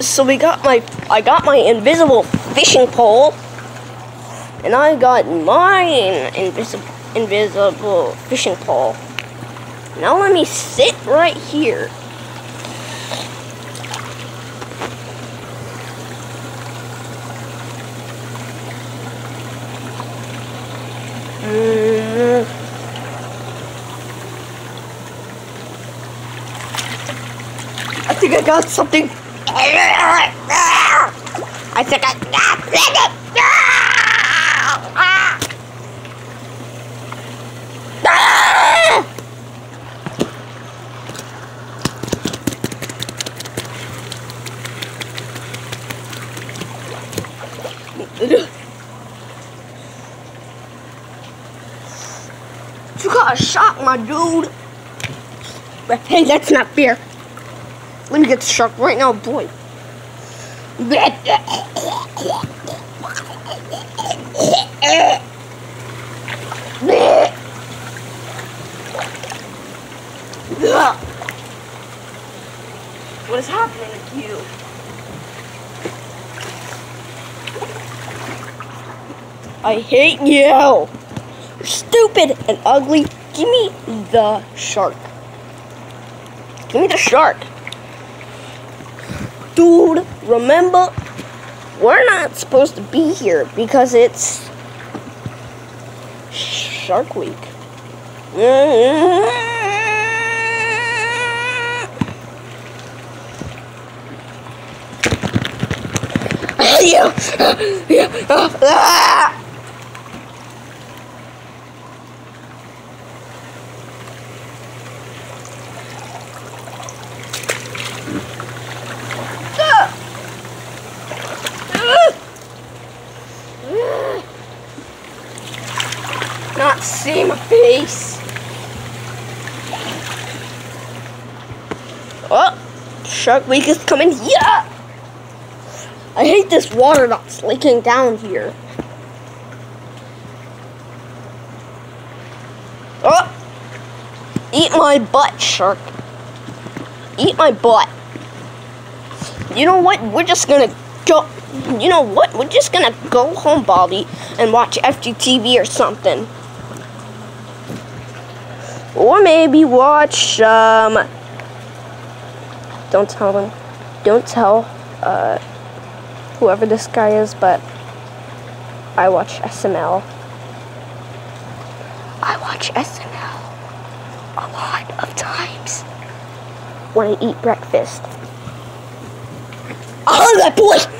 so we got my I got my invisible fishing pole, and I got mine invisible invisible fishing pole. Now let me sit right here. Mm. I think I got something. I think I got it. You got a shot, my dude. But hey, that's not fair. Let me get the shark right now, boy. What is happening with you? I hate you. You're stupid and ugly. Give me the shark. Give me the shark. Dude, remember, we're not supposed to be here because it's Shark Week. Yeah. Yeah. Not see my face. Oh, Shark Week is coming here. I hate this water that's leaking down here. Oh, eat my butt, shark. Eat my butt. You know what? We're just gonna go. You know what? We're just gonna go home, Bobby, and watch FGTV or something. Or maybe watch, um, don't tell them, don't tell, uh, whoever this guy is, but I watch SML. I watch SML a lot of times when I eat breakfast. Oh, that boy!